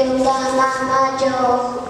Ganga Mama Joe.